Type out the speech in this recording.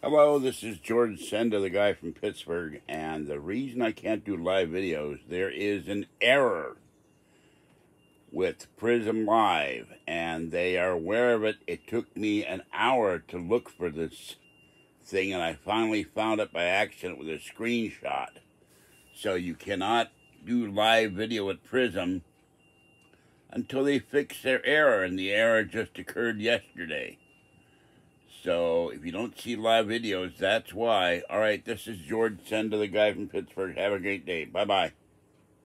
Hello, oh, this is George Senda, the guy from Pittsburgh, and the reason I can't do live videos, there is an error with Prism Live, and they are aware of it. It took me an hour to look for this thing, and I finally found it by accident with a screenshot. So you cannot do live video at Prism until they fix their error, and the error just occurred yesterday. If you don't see live videos, that's why. All right, this is George Senda the guy from Pittsburgh. Have a great day. Bye bye.